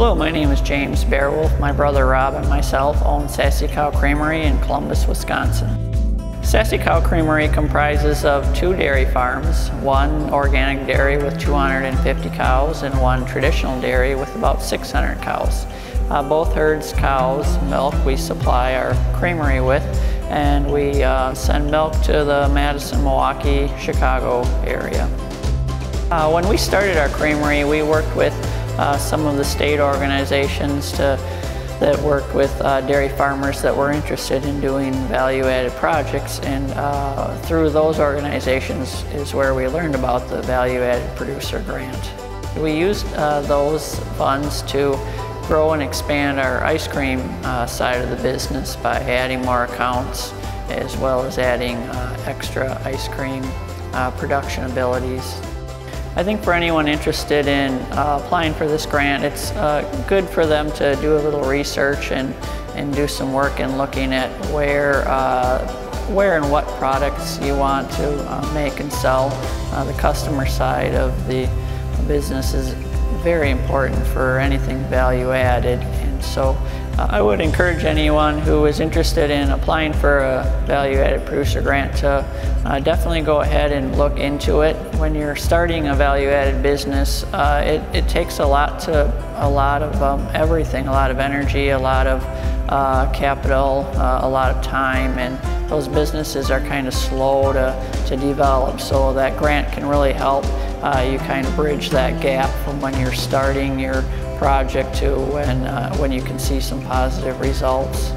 Hello, my name is James Baerwolf. My brother Rob and myself own Sassy Cow Creamery in Columbus, Wisconsin. Sassy Cow Creamery comprises of two dairy farms, one organic dairy with 250 cows and one traditional dairy with about 600 cows. Uh, both herds cows milk we supply our creamery with and we uh, send milk to the Madison, Milwaukee, Chicago area. Uh, when we started our creamery we worked with uh, some of the state organizations to, that worked with uh, dairy farmers that were interested in doing value-added projects and uh, through those organizations is where we learned about the value-added producer grant. We used uh, those funds to grow and expand our ice cream uh, side of the business by adding more accounts as well as adding uh, extra ice cream production abilities. I think for anyone interested in uh, applying for this grant, it's uh, good for them to do a little research and, and do some work in looking at where, uh, where and what products you want to uh, make and sell. Uh, the customer side of the business is very important for anything value added. And so I would encourage anyone who is interested in applying for a value-added producer grant to uh, definitely go ahead and look into it. When you're starting a value-added business, uh, it, it, takes a lot to a lot of um, everything, a lot of energy, a lot of uh, capital, uh, a lot of time, and those businesses are kind of slow to, to develop. So that grant can really help uh, you kind of bridge that gap from when you're starting your project to when, uh, when you can see some positive results.